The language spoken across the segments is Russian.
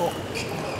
お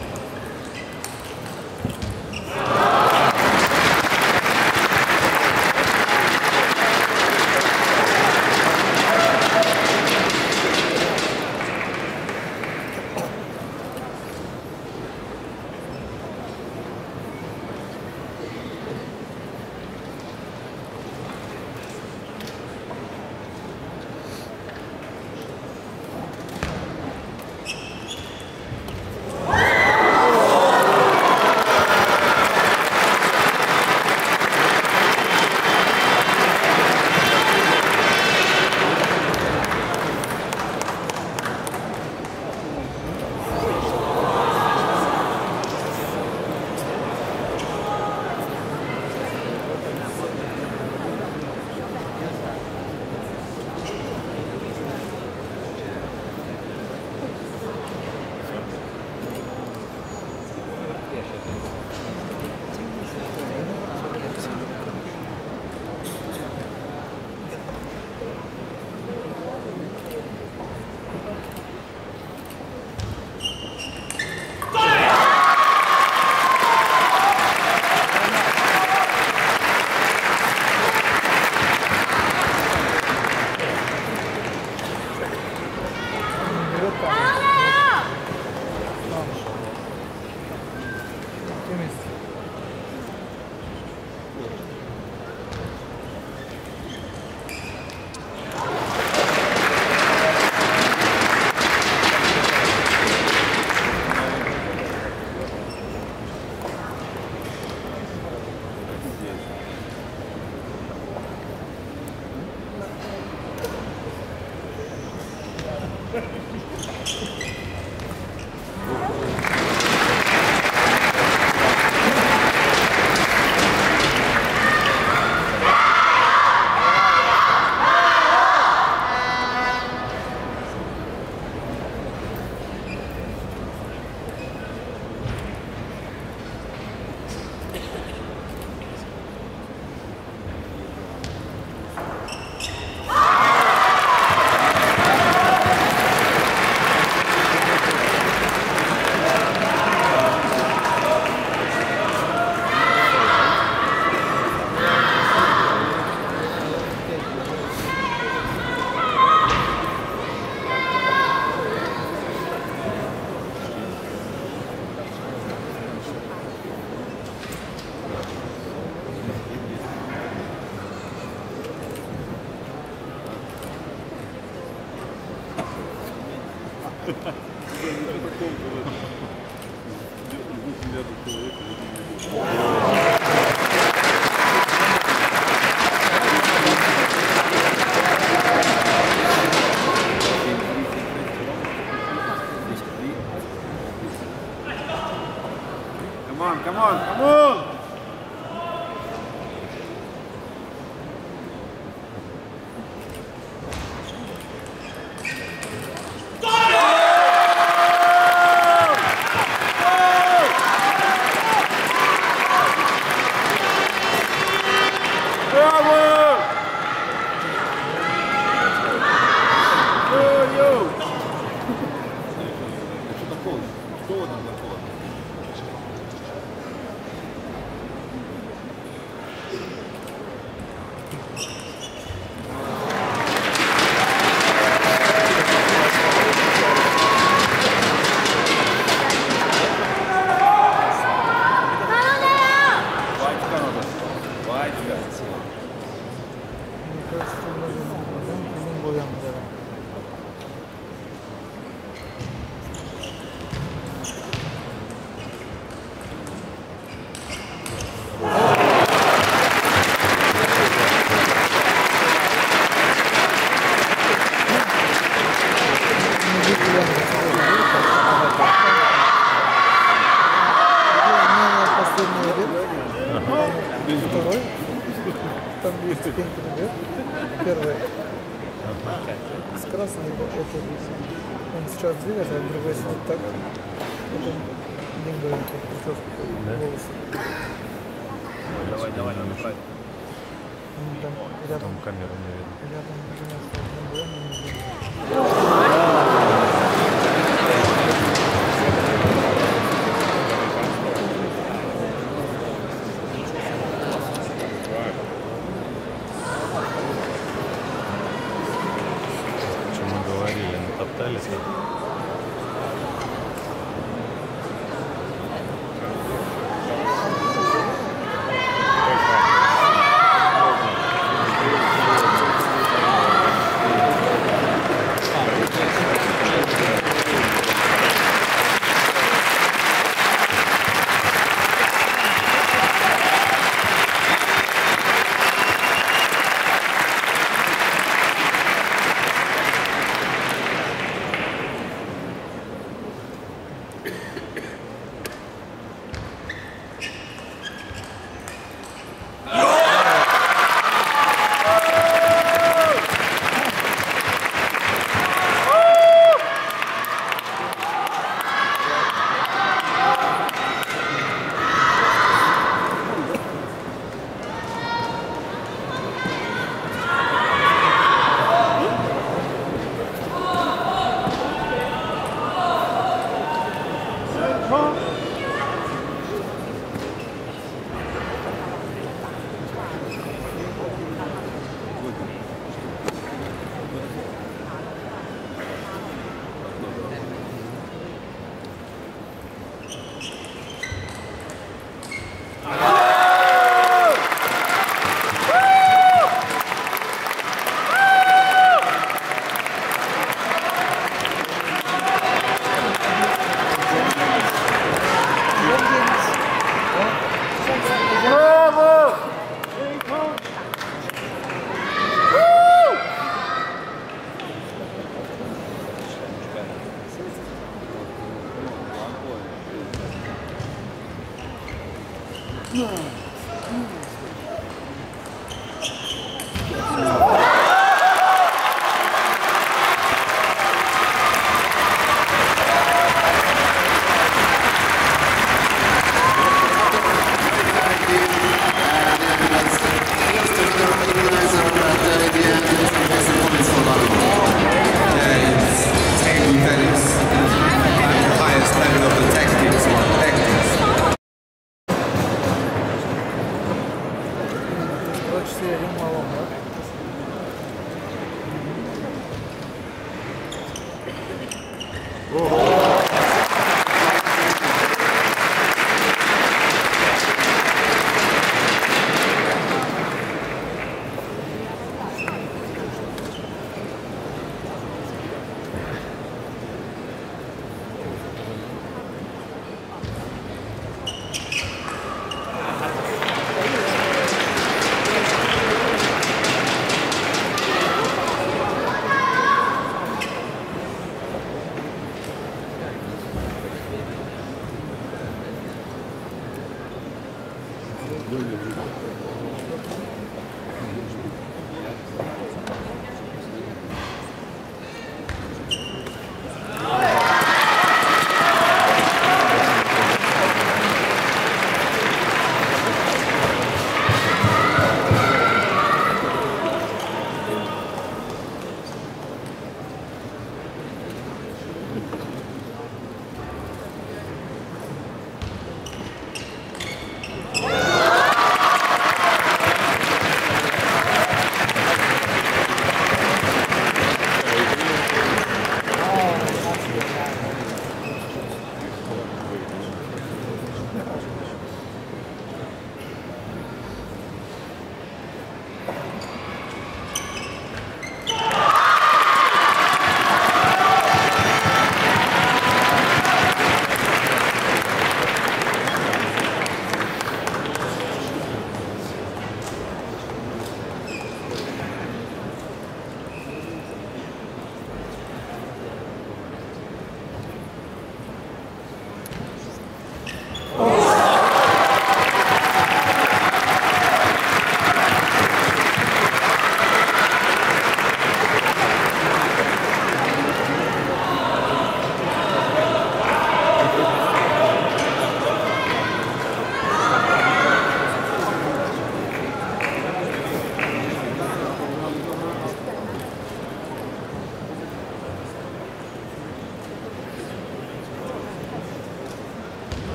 está el.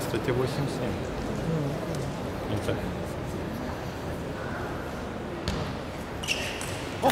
Кстати, 8-7. Ну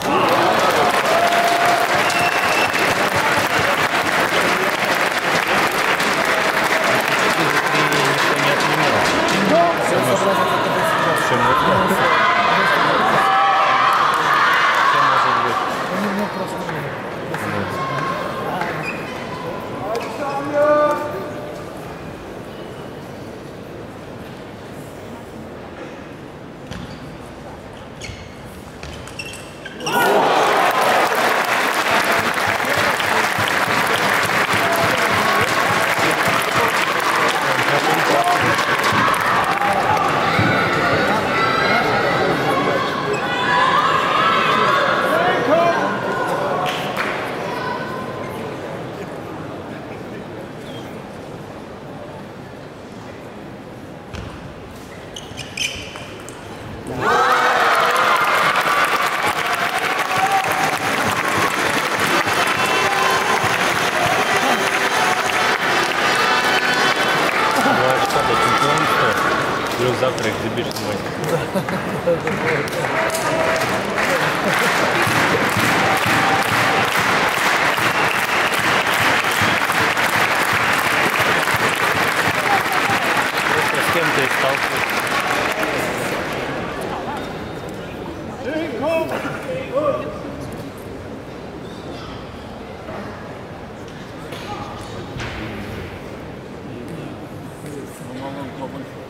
open floor.